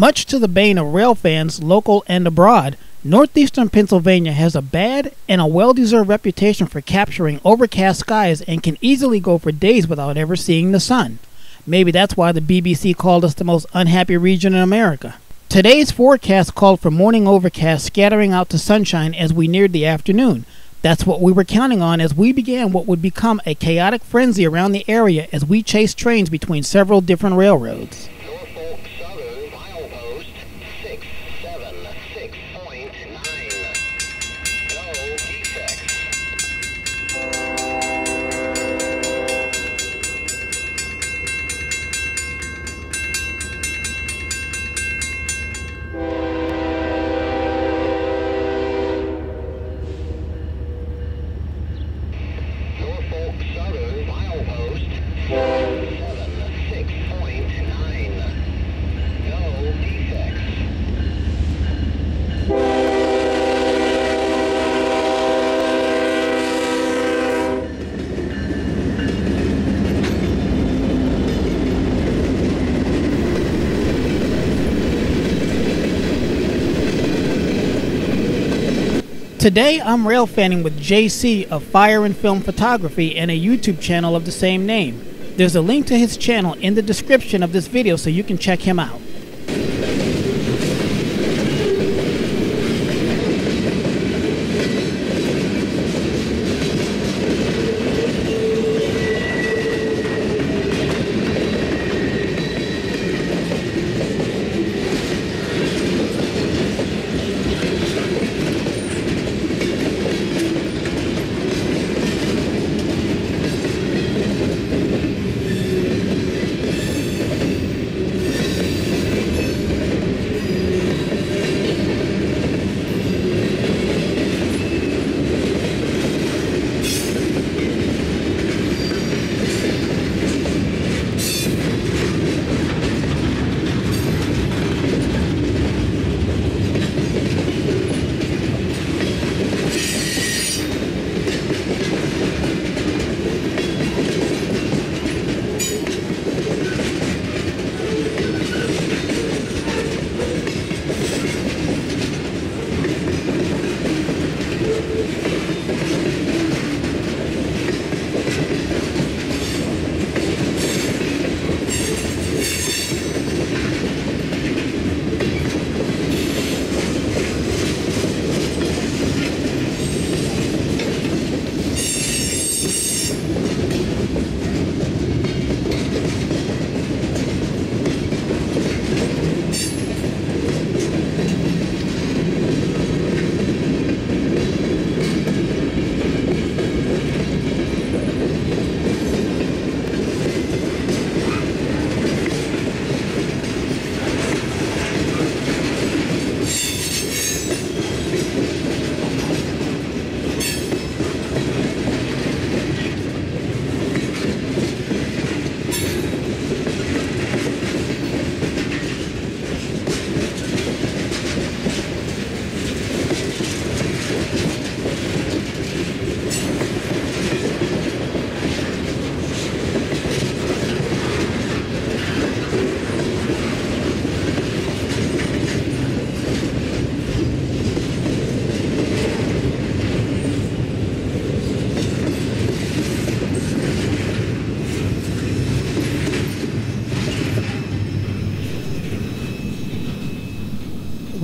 Much to the bane of rail fans, local and abroad, northeastern Pennsylvania has a bad and a well deserved reputation for capturing overcast skies and can easily go for days without ever seeing the sun. Maybe that's why the BBC called us the most unhappy region in America. Today's forecast called for morning overcast scattering out to sunshine as we neared the afternoon. That's what we were counting on as we began what would become a chaotic frenzy around the area as we chased trains between several different railroads. Today I'm rail fanning with JC of Fire and Film Photography and a YouTube channel of the same name. There's a link to his channel in the description of this video so you can check him out.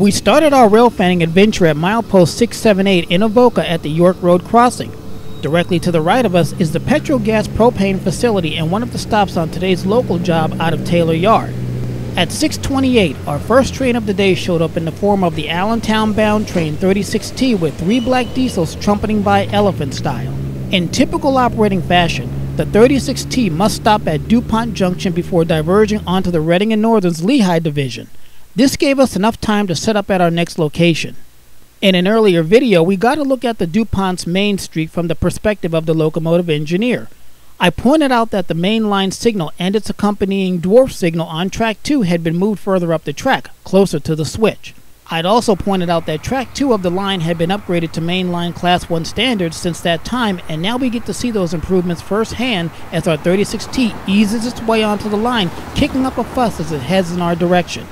We started our rail fanning adventure at milepost 678 in Avoca at the York Road crossing. Directly to the right of us is the Petrogas propane facility and one of the stops on today's local job out of Taylor Yard. At 628, our first train of the day showed up in the form of the Allentown bound train 36T with three black diesels trumpeting by elephant style. In typical operating fashion, the 36T must stop at DuPont Junction before diverging onto the Reading and Northern's Lehigh Division. This gave us enough time to set up at our next location. In an earlier video, we got a look at the DuPont's main street from the perspective of the locomotive engineer. I pointed out that the main line signal and its accompanying dwarf signal on track 2 had been moved further up the track, closer to the switch. I'd also pointed out that track 2 of the line had been upgraded to mainline class 1 standards since that time and now we get to see those improvements firsthand as our 36T eases its way onto the line, kicking up a fuss as it heads in our direction.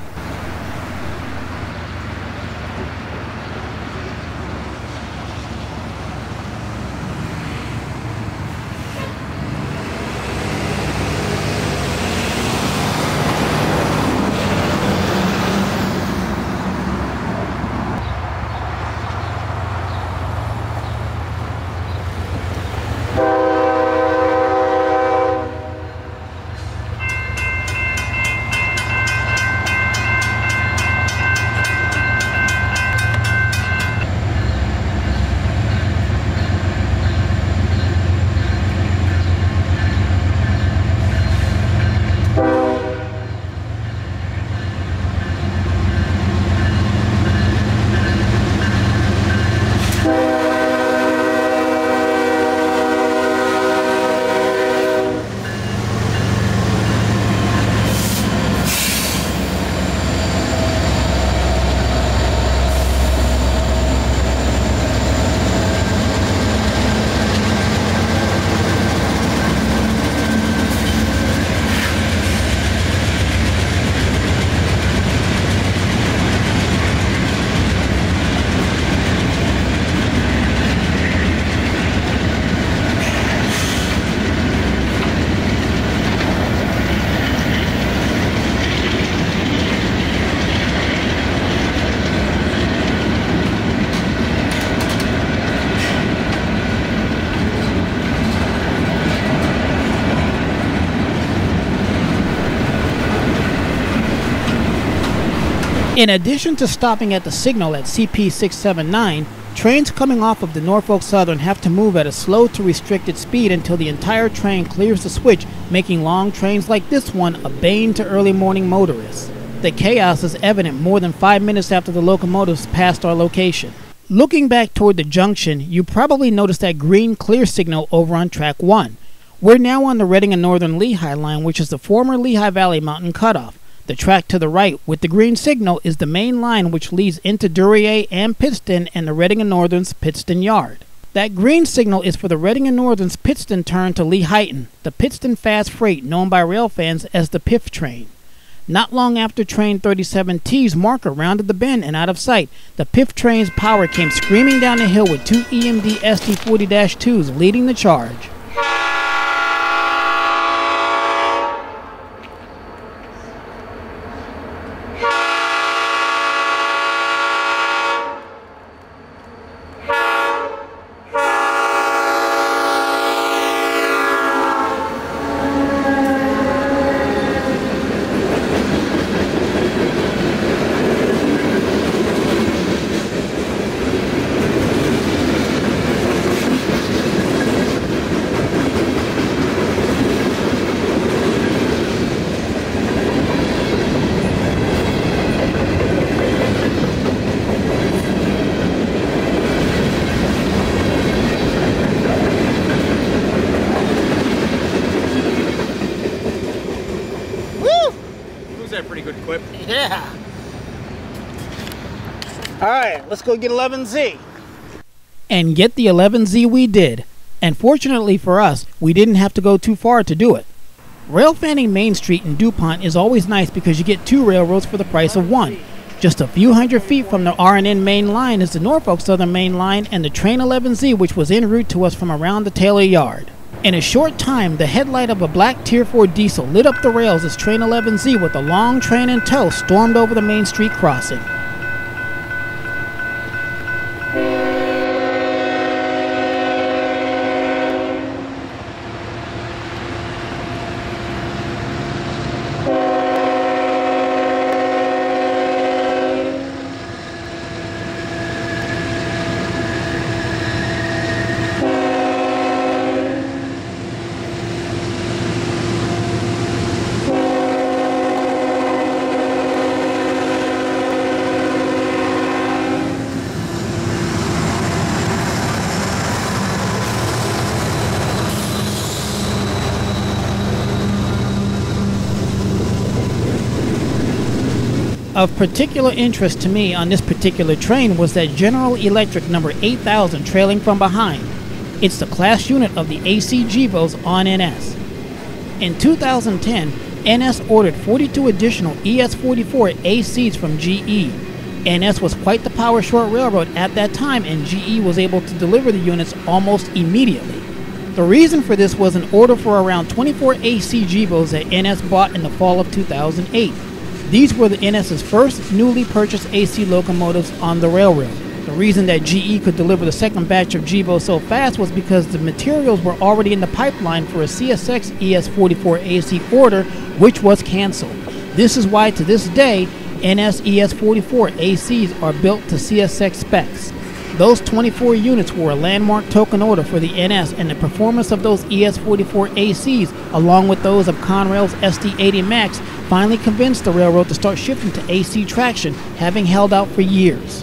In addition to stopping at the signal at CP 679, trains coming off of the Norfolk Southern have to move at a slow to restricted speed until the entire train clears the switch, making long trains like this one a bane to early morning motorists. The chaos is evident more than five minutes after the locomotives passed our location. Looking back toward the junction, you probably noticed that green clear signal over on track 1. We're now on the Reading and Northern Lehigh line, which is the former Lehigh Valley Mountain Cutoff. The track to the right with the green signal is the main line which leads into Duryea and Pittston and the Reading and Northern's Pittston Yard. That green signal is for the Reading and Northern's Pittston turn to Lehighton, the Pittston Fast Freight known by rail fans as the PIFF train. Not long after train 37T's marker rounded the bend and out of sight, the PIFF train's power came screaming down the hill with two EMD SD40-2s leading the charge. Go get 11Z. And get the 11Z we did. And fortunately for us, we didn't have to go too far to do it. Rail fanning Main Street in DuPont is always nice because you get two railroads for the price of one. Just a few hundred feet from the RNN main line is the Norfolk Southern Main Line and the Train 11Z, which was en route to us from around the Taylor Yard. In a short time, the headlight of a black Tier 4 diesel lit up the rails as Train 11Z with a long train in tow stormed over the Main Street crossing. Of particular interest to me on this particular train was that General Electric number 8000 trailing from behind. It's the class unit of the AC GEVOs on NS. In 2010, NS ordered 42 additional ES44 ACs from GE. NS was quite the power short railroad at that time, and GE was able to deliver the units almost immediately. The reason for this was an order for around 24 AC GEVOs that NS bought in the fall of 2008. These were the NS's first newly purchased AC locomotives on the railroad. The reason that GE could deliver the second batch of GEVO so fast was because the materials were already in the pipeline for a CSX ES44 AC order, which was canceled. This is why to this day, NS ES44 ACs are built to CSX specs. Those 24 units were a landmark token order for the NS, and the performance of those ES44 ACs, along with those of Conrail's SD80MAC, finally convinced the railroad to start shifting to AC traction, having held out for years.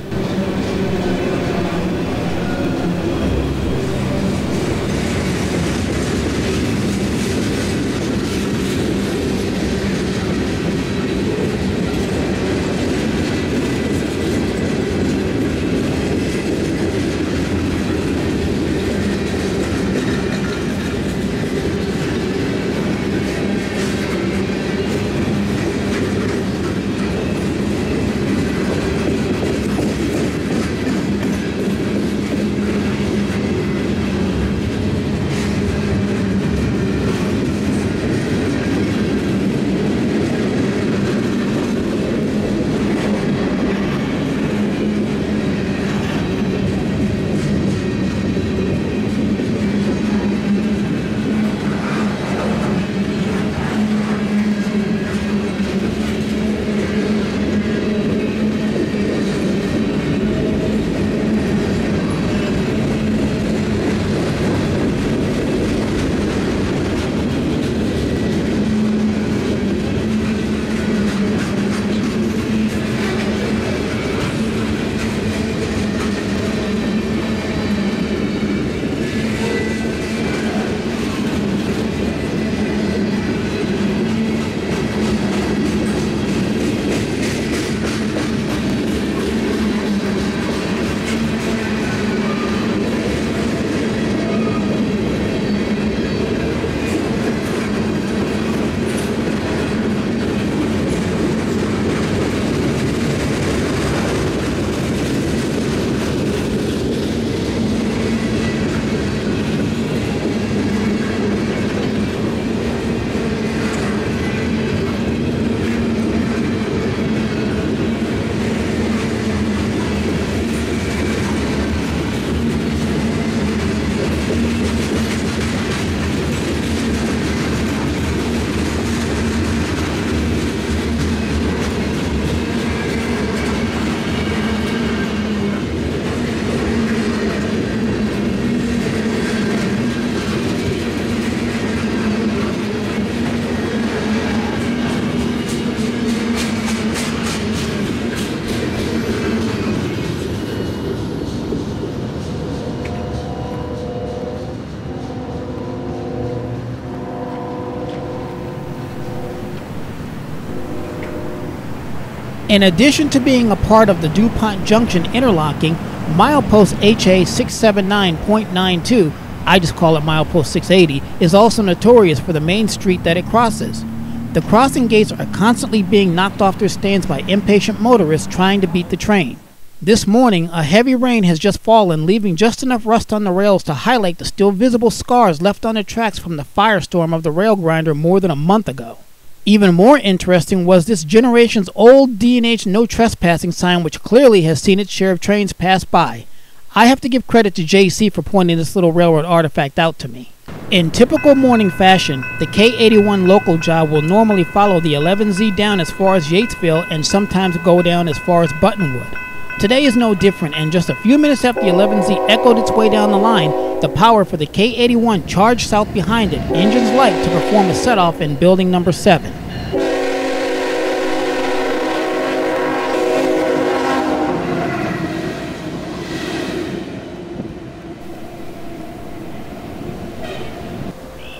In addition to being a part of the DuPont Junction interlocking, milepost HA 679.92, I just call it milepost 680, is also notorious for the main street that it crosses. The crossing gates are constantly being knocked off their stands by impatient motorists trying to beat the train. This morning, a heavy rain has just fallen, leaving just enough rust on the rails to highlight the still visible scars left on the tracks from the firestorm of the rail grinder more than a month ago. Even more interesting was this generation's old D&H no trespassing sign which clearly has seen its share of trains pass by. I have to give credit to JC for pointing this little railroad artifact out to me. In typical morning fashion, the K81 local job will normally follow the 11Z down as far as Yatesville and sometimes go down as far as Buttonwood. Today is no different, and just a few minutes after the 11Z echoed its way down the line, the power for the K81 charged south behind it, engines light to perform a set-off in building number 7.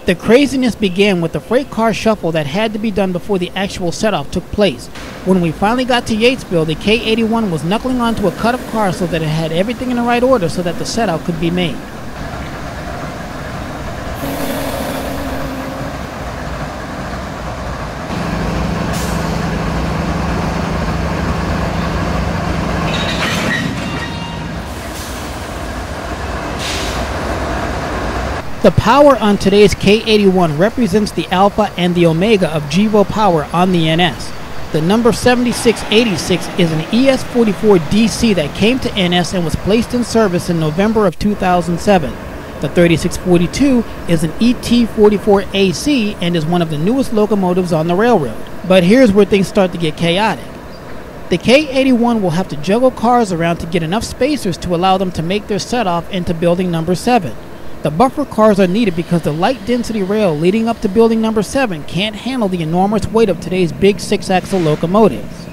The craziness began with the freight car shuffle that had to be done before the actual set-off took place. When we finally got to Yatesville, the K81 was knuckling onto a cut of car so that it had everything in the right order so that the set-out could be made. The power on today's K81 represents the alpha and the omega of GEVO power on the NS. The number 7686 is an ES44 DC that came to NS and was placed in service in November of 2007. The 3642 is an ET44 AC and is one of the newest locomotives on the railroad. But here's where things start to get chaotic. The K81 will have to juggle cars around to get enough spacers to allow them to make their set off into building number 7. The buffer cars are needed because the light density rail leading up to building number 7 can't handle the enormous weight of today's big six axle locomotives.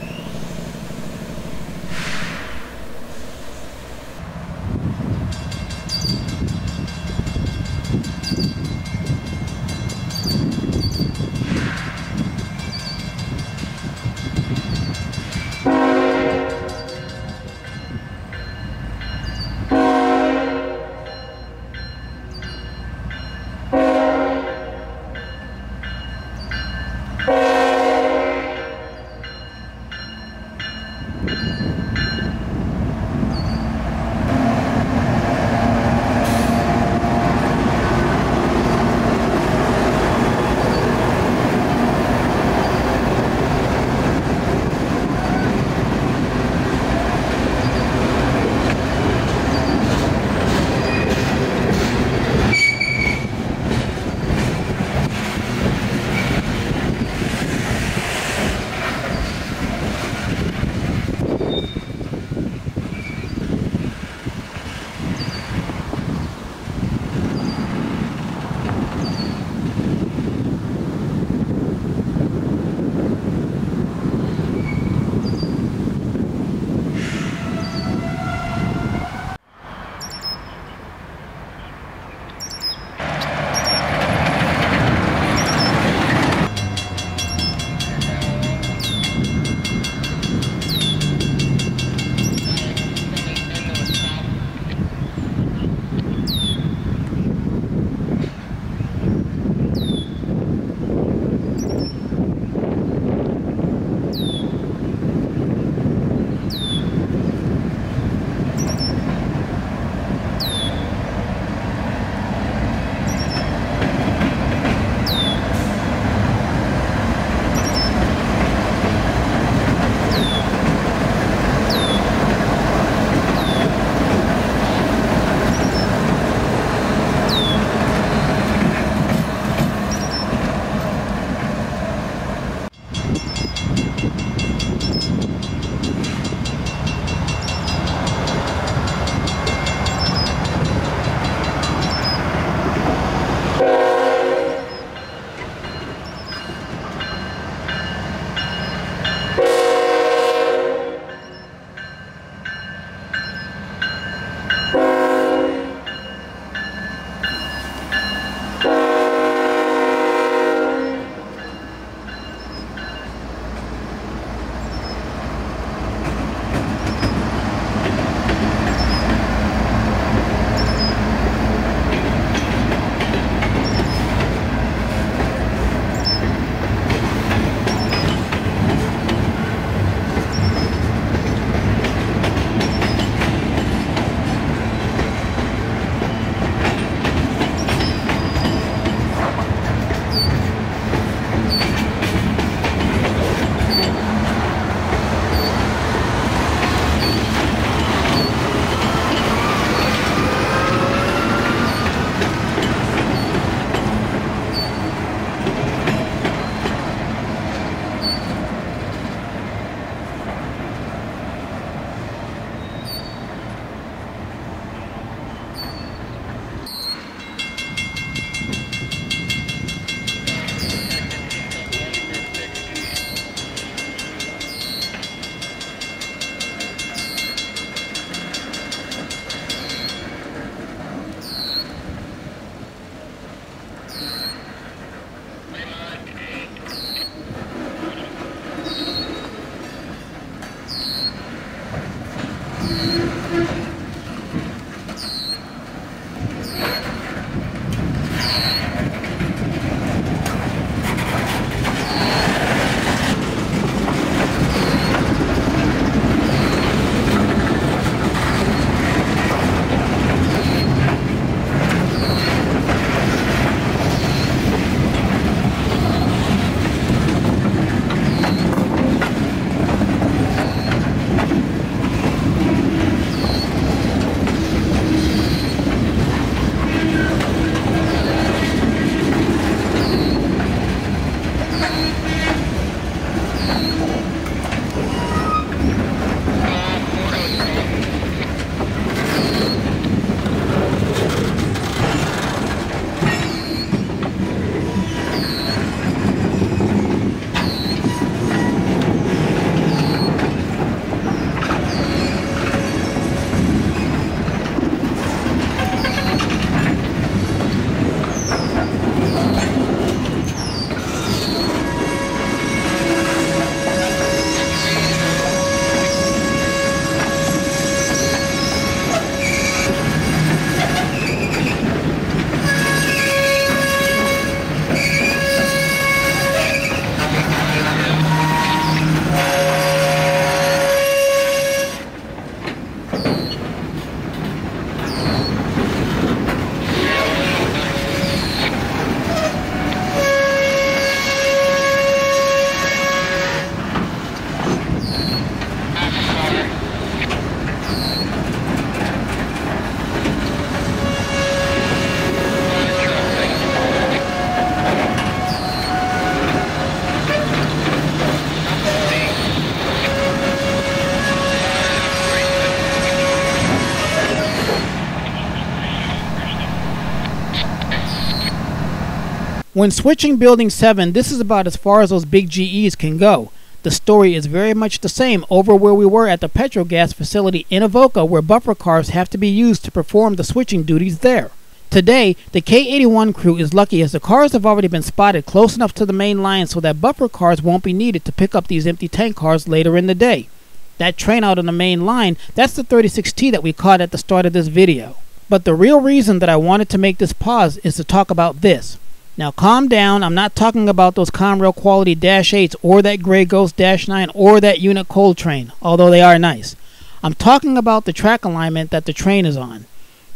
When switching Building 7, this is about as far as those big GEs can go. The story is very much the same over where we were at the Petrogas facility in Avoca, where buffer cars have to be used to perform the switching duties there. Today, the K81 crew is lucky as the cars have already been spotted close enough to the main line so that buffer cars won't be needed to pick up these empty tank cars later in the day. That train out on the main line, that's the 36T that we caught at the start of this video. But the real reason that I wanted to make this pause is to talk about this. Now calm down, I'm not talking about those Conrail quality Dash 8s or that Grey Ghost Dash 9 or that unit coal train, although they are nice. I'm talking about the track alignment that the train is on.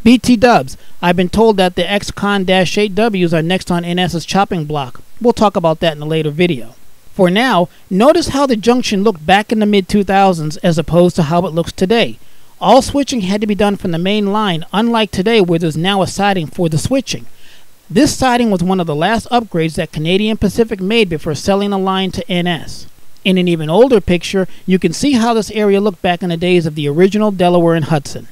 BT dubs, I've been told that the XCon Dash 8Ws are next on NS's chopping block. We'll talk about that in a later video. For now, notice how the junction looked back in the mid 2000s as opposed to how it looks today. All switching had to be done from the main line, unlike today where there's now a siding for the switching. This siding was one of the last upgrades that Canadian Pacific made before selling the line to NS. In an even older picture, you can see how this area looked back in the days of the original Delaware and Hudson.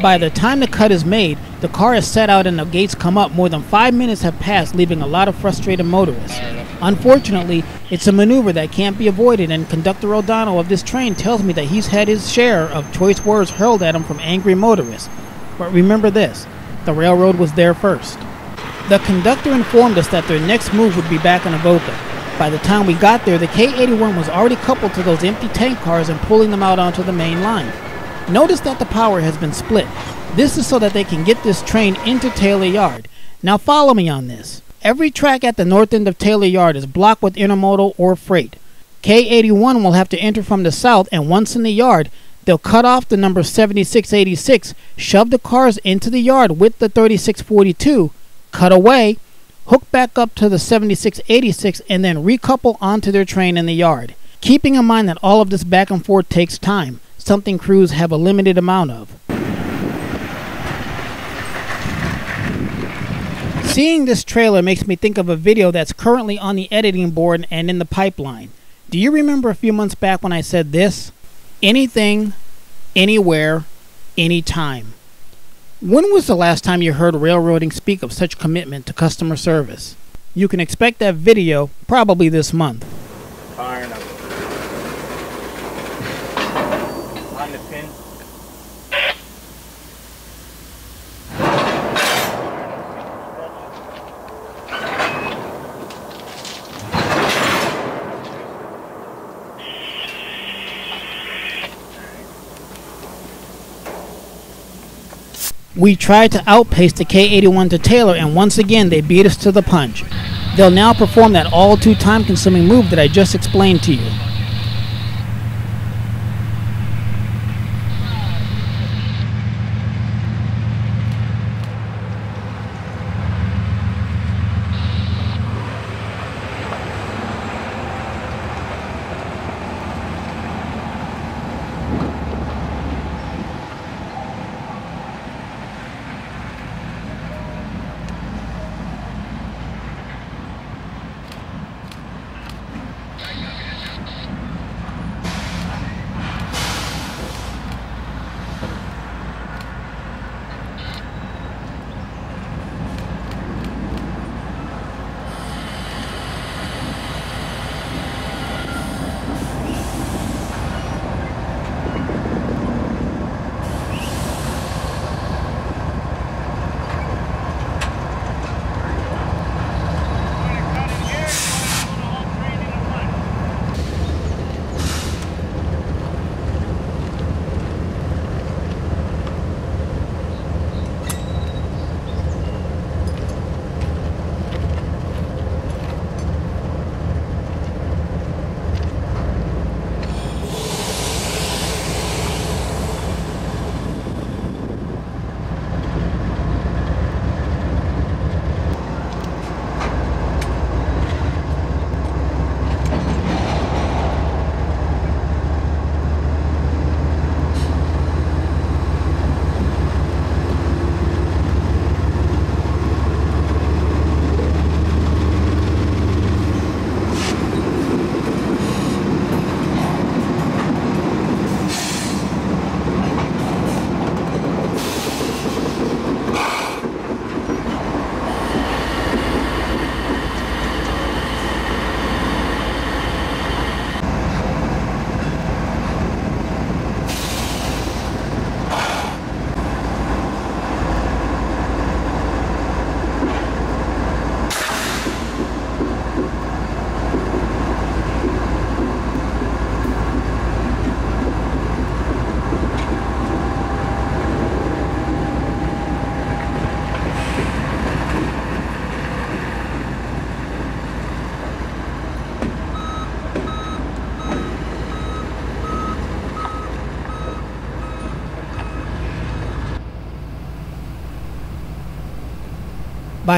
By the time the cut is made, the car is set out and the gates come up. More than five minutes have passed, leaving a lot of frustrated motorists. Unfortunately, it's a maneuver that can't be avoided, and Conductor O'Donnell of this train tells me that he's had his share of choice words hurled at him from angry motorists. But remember this the railroad was there first. The conductor informed us that their next move would be back in Avoca. By the time we got there, the K 81 was already coupled to those empty tank cars and pulling them out onto the main line. Notice that the power has been split. This is so that they can get this train into Taylor Yard. Now follow me on this. Every track at the north end of Taylor Yard is blocked with intermodal or freight. K81 will have to enter from the south, and once in the yard, they'll cut off the number 7686, shove the cars into the yard with the 3642, cut away, hook back up to the 7686, and then recouple onto their train in the yard. Keeping in mind that all of this back and forth takes time, something crews have a limited amount of. Seeing this trailer makes me think of a video that's currently on the editing board and in the pipeline. Do you remember a few months back when I said this? Anything, anywhere, anytime. When was the last time you heard railroading speak of such commitment to customer service? You can expect that video probably this month. Firing up. On the pin. We tried to outpace the K81 to Taylor, and once again they beat us to the punch. They'll now perform that all too time consuming move that I just explained to you.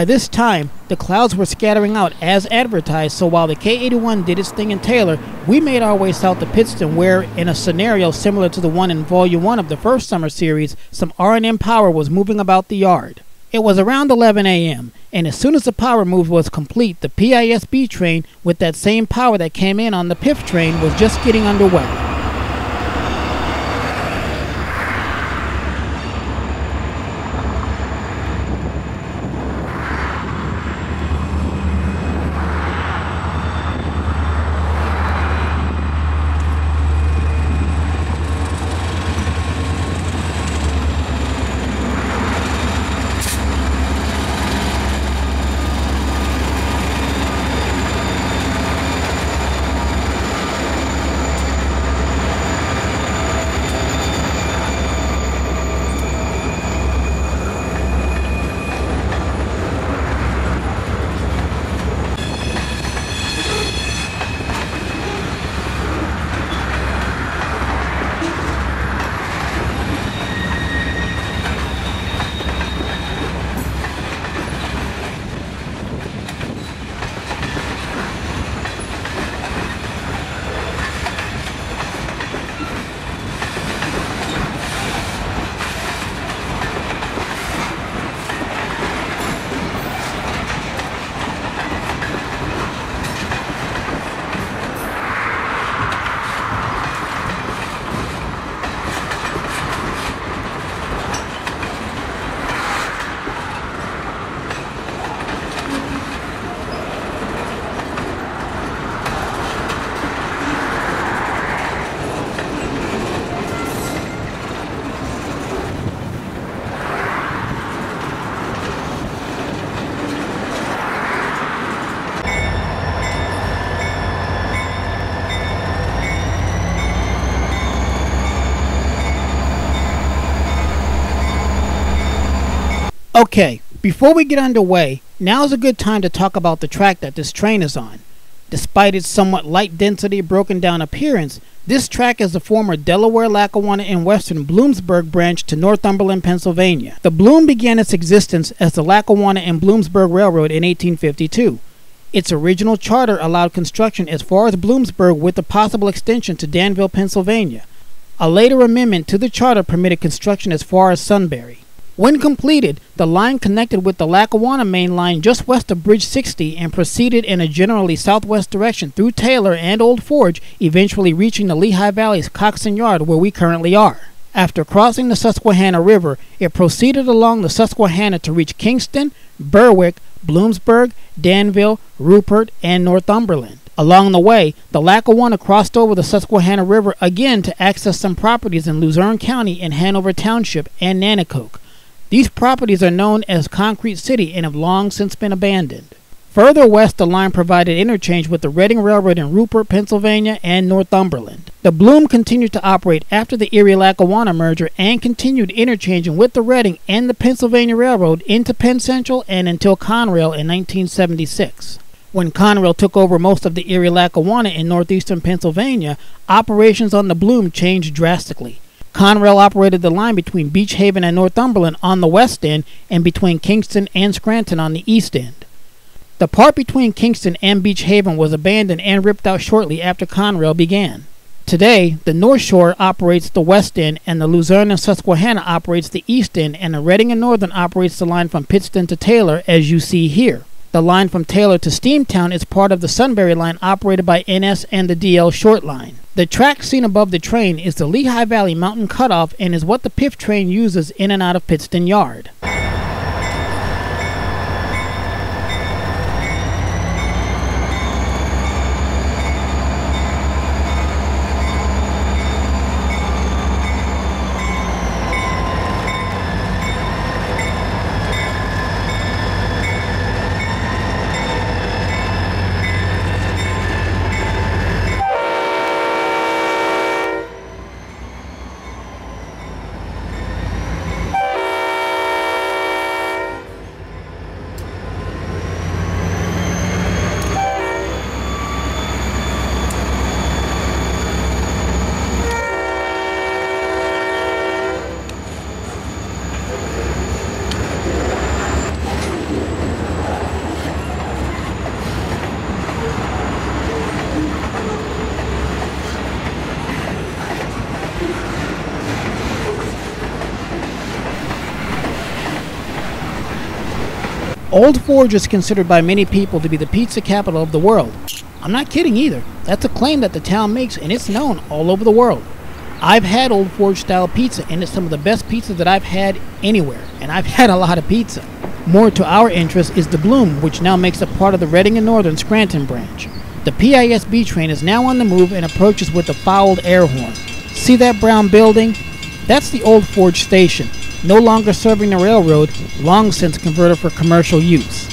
By this time, the clouds were scattering out as advertised, so while the K81 did its thing in Taylor, we made our way south to Pittston where, in a scenario similar to the one in Volume 1 of the first summer series, some R&M power was moving about the yard. It was around 11 a.m., and as soon as the power move was complete, the PISB train, with that same power that came in on the PIFF train, was just getting underway. Okay, before we get underway, now is a good time to talk about the track that this train is on. Despite its somewhat light density, broken down appearance, this track is the former Delaware, Lackawanna, and Western Bloomsburg branch to Northumberland, Pennsylvania. The Bloom began its existence as the Lackawanna and Bloomsburg Railroad in 1852. Its original charter allowed construction as far as Bloomsburg with a possible extension to Danville, Pennsylvania. A later amendment to the charter permitted construction as far as Sunbury. When completed, the line connected with the Lackawanna main line just west of Bridge 60 and proceeded in a generally southwest direction through Taylor and Old Forge, eventually reaching the Lehigh Valley's Coxton Yard where we currently are. After crossing the Susquehanna River, it proceeded along the Susquehanna to reach Kingston, Berwick, Bloomsburg, Danville, Rupert, and Northumberland. Along the way, the Lackawanna crossed over the Susquehanna River again to access some properties in Luzerne County in Hanover Township and Nanticoke. These properties are known as Concrete City and have long since been abandoned. Further west, the line provided interchange with the Reading Railroad in Rupert, Pennsylvania, and Northumberland. The Bloom continued to operate after the Erie Lackawanna merger and continued interchanging with the Reading and the Pennsylvania Railroad into Penn Central and until Conrail in 1976. When Conrail took over most of the Erie Lackawanna in northeastern Pennsylvania, operations on the Bloom changed drastically. Conrail operated the line between Beach Haven and Northumberland on the west end and between Kingston and Scranton on the east end. The part between Kingston and Beach Haven was abandoned and ripped out shortly after Conrail began. Today, the North Shore operates the west end, and the Luzerne and Susquehanna operates the east end, and the Reading and Northern operates the line from Pittston to Taylor, as you see here. The line from Taylor to Steamtown is part of the Sunbury line operated by NS and the DL Short Line. The track seen above the train is the Lehigh Valley Mountain Cutoff and is what the PIFF train uses in and out of Pittston Yard. Old Forge is considered by many people to be the pizza capital of the world. I'm not kidding either. That's a claim that the town makes, and it's known all over the world. I've had Old Forge style pizza, and it's some of the best pizza that I've had anywhere, and I've had a lot of pizza. More to our interest is the Bloom, which now makes a part of the Reading and Northern Scranton branch. The PISB train is now on the move and approaches with a fouled air horn. See that brown building? That's the Old Forge station no longer serving the railroad, long since converted for commercial use.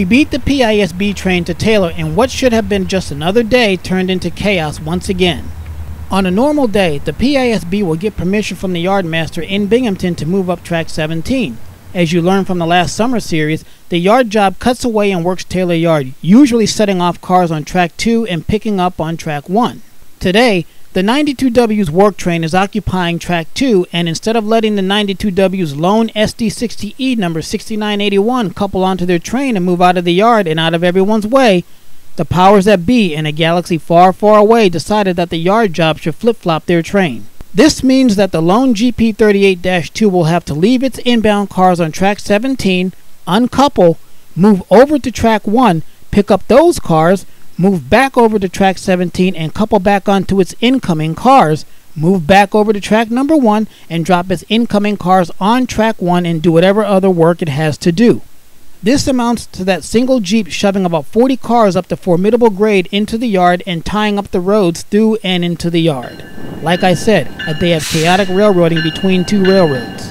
We beat the PISB train to Taylor, and what should have been just another day turned into chaos once again. On a normal day, the PISB will get permission from the yardmaster in Binghamton to move up track 17. As you learned from the last summer series, the yard job cuts away and works Taylor Yard, usually setting off cars on track 2 and picking up on track 1. Today, the 92W's work train is occupying track 2, and instead of letting the 92W's lone SD60E number 6981 couple onto their train and move out of the yard and out of everyone's way, the powers that be in a galaxy far, far away decided that the yard job should flip flop their train. This means that the lone GP38 2 will have to leave its inbound cars on track 17, uncouple, move over to track 1, pick up those cars, move back over to track 17 and couple back onto its incoming cars, move back over to track number 1 and drop its incoming cars on track 1 and do whatever other work it has to do. This amounts to that single Jeep shoving about 40 cars up the formidable grade into the yard and tying up the roads through and into the yard. Like I said, a day of chaotic railroading between two railroads.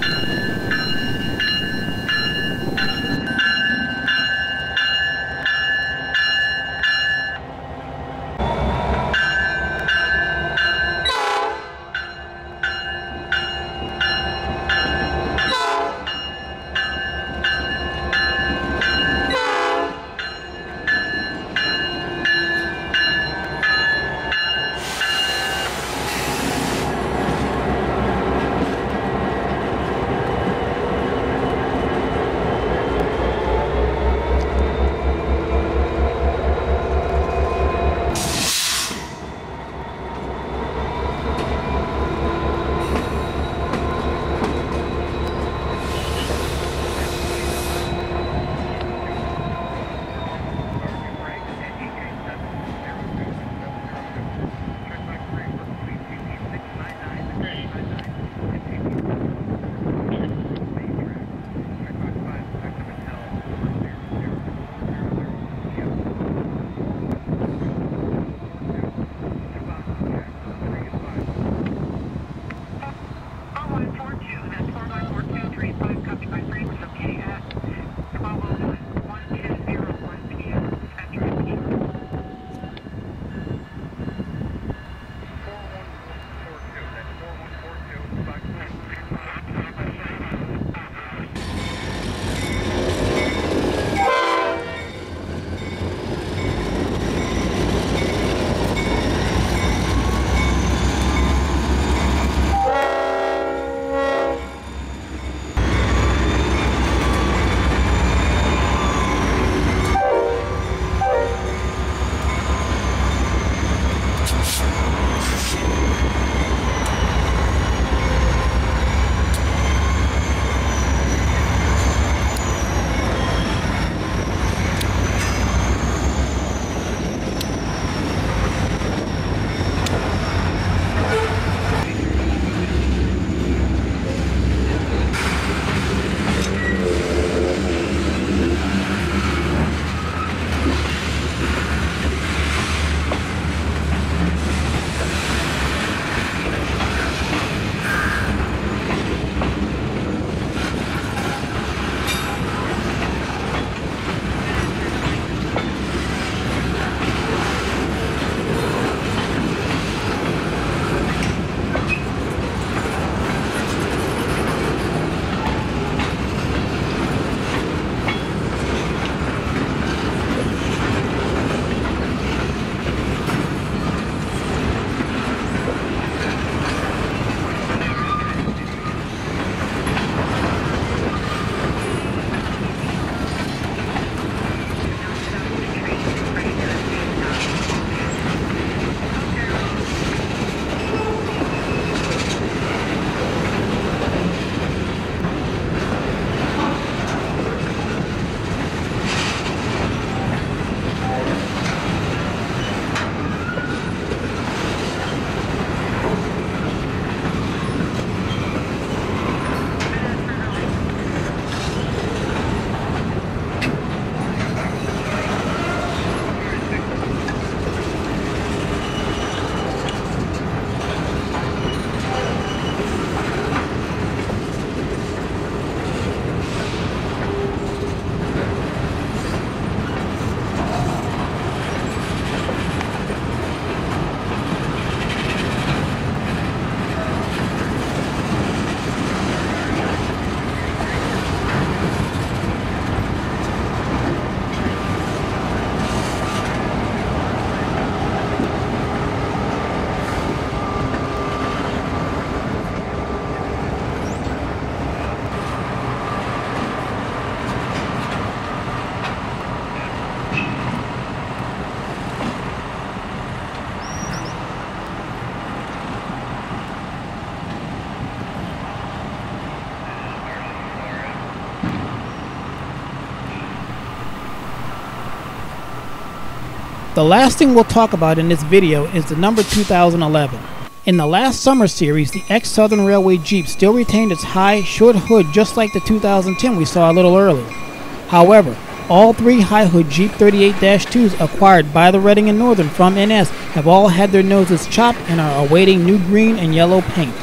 The last thing we'll talk about in this video is the number 2011. In the last summer series, the ex-Southern Railway Jeep still retained its high, short hood just like the 2010 we saw a little earlier. However, all three high hood Jeep 38-2s acquired by the Reading and Northern from NS have all had their noses chopped and are awaiting new green and yellow paint.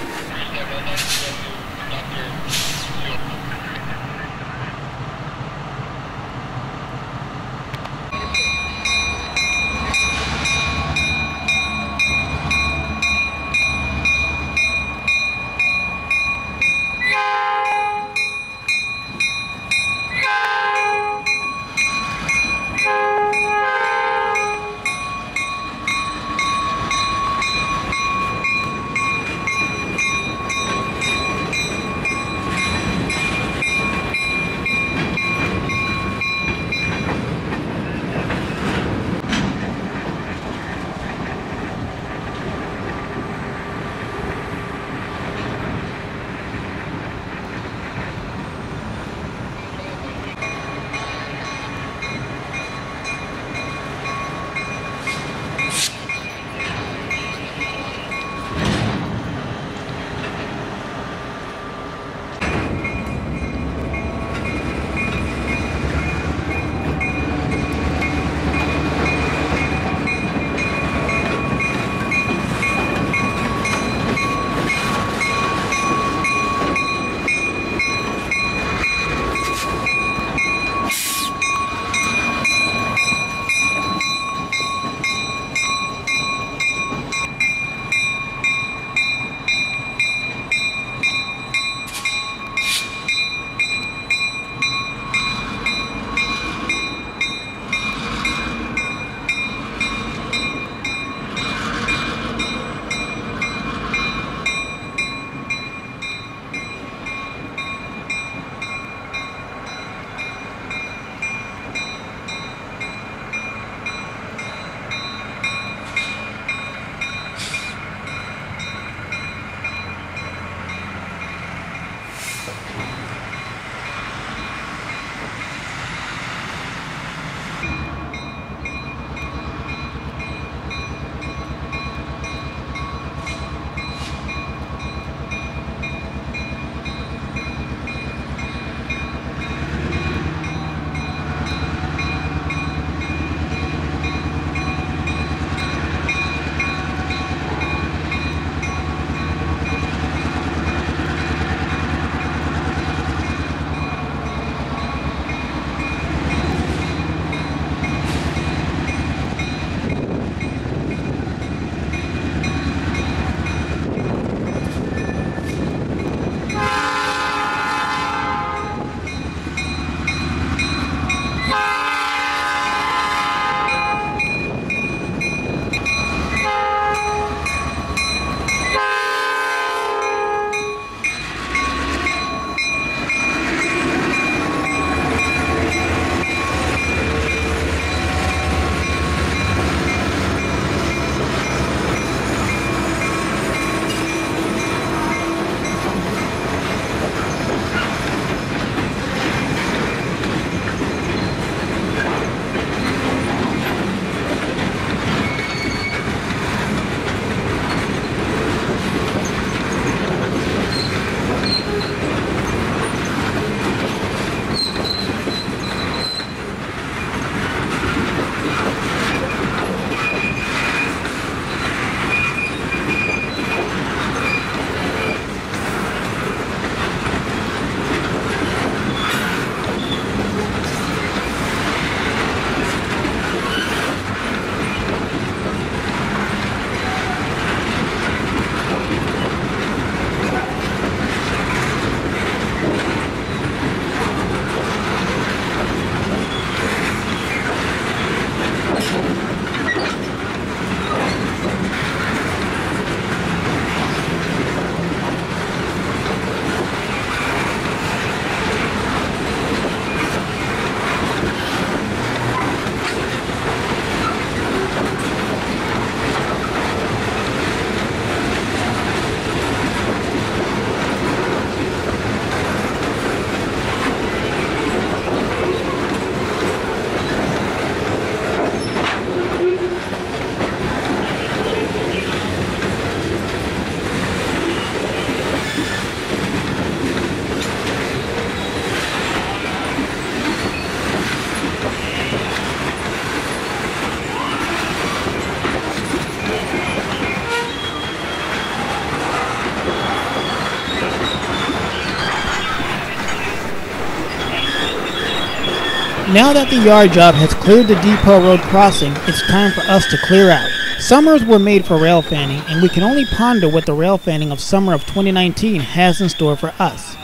Now that the yard job has cleared the Depot Road crossing, it's time for us to clear out. Summers were made for rail fanning, and we can only ponder what the rail fanning of summer of 2019 has in store for us.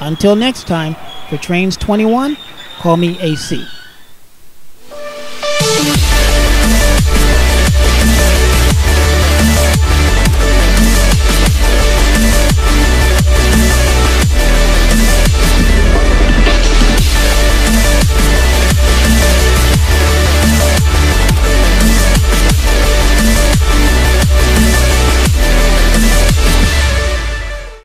Until next time, for Trains 21, call me AC.